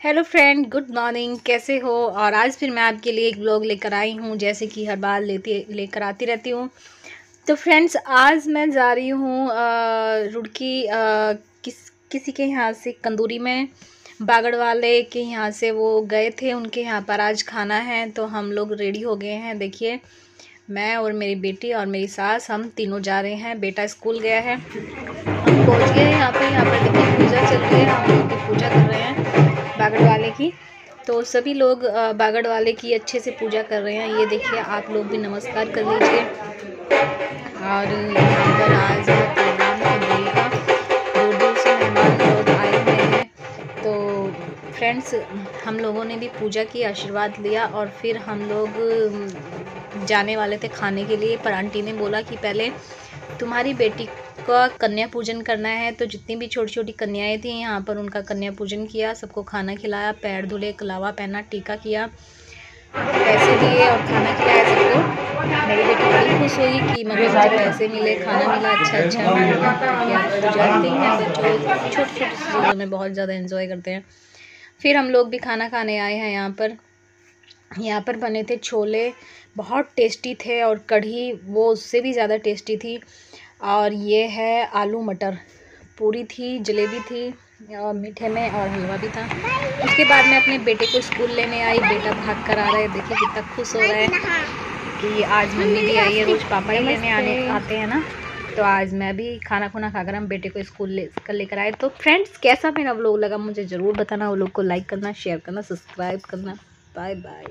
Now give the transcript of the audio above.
Hello friend good morning कैसे हो? और आज फिर मैं आपके लिए एक ब्लॉग लेकर आई हूँ जैसे कि हर बार लेती लेकर आती रहती हूँ। तो फ्रेंड्स आज मैं जा रही हूँ रुड़की आ, किस किसी के यहाँ से कंदूरी में। बागड़ वाले के यहाँ से वो गए थे उनके यहाँ पर आज खाना है तो हम लोग रेडी हो गए हैं। देखिए मैं और मेरी बेटी और मेरी सास हम तीनों जा रहे हैं। बेटा स्कूल गया है। पहुँच गए यहाँ पर यहाँ पर देखिए पूजा चल रही है। हम तो सभी लोग बागड़ वाले की अच्छे से पूजा कर रहे हैं। ये देखिए, आप लोग भी नमस्कार कर लीजिए। और यहाँ पर आज फ्रेंड्स हम लोगों ने भी पूजा की, आशीर्वाद लिया और फिर हम लोग जाने वाले थे खाने के लिए। पर आंटी ने बोला कि पहले तुम्हारी बेटी का कन्या पूजन करना है तो जितनी भी छोटी छोटी कन्याएँ थी, यहाँ पर उनका कन्या पूजन किया, सबको खाना खिलाया, पैर धुले, कलावा पहना, टीका किया। पैसे दिए और खाना खिलाया सबको। मेरी बेटी बड़ी खुश हुई कि मम्मी मुझे पैसे मिले, खाना मिला अच्छा अच्छा जानते हैं। बच्चों छोटी छोटी चीज़ों में बहुत ज़्यादा इन्जॉय करते हैं। फिर हम लोग भी खाना खाने आए हैं यहाँ पर। यहाँ पर बने थे छोले, बहुत टेस्टी थे और कढ़ी वो उससे भी ज़्यादा टेस्टी थी। और ये है आलू मटर, पूरी थी, जलेबी थी, और मीठे में और हलवा भी था। उसके बाद मैं अपने बेटे को स्कूल लेने आई, बेटा भाग कर आ रहा है देखिए कितना खुश हो रहा है कि आज मम्मी भी आई है, रोज़ पापा ही लेने आने, आते हैं ना। तो आज मैं भी खाना खुना खाकर हम बेटे को स्कूल ले कर लेकर आए। तो फ्रेंड्स कैसा मेरा व्लॉग लगा मुझे ज़रूर बताना। वो लोग को लाइक करना शेयर करना सब्सक्राइब करना। Bye bye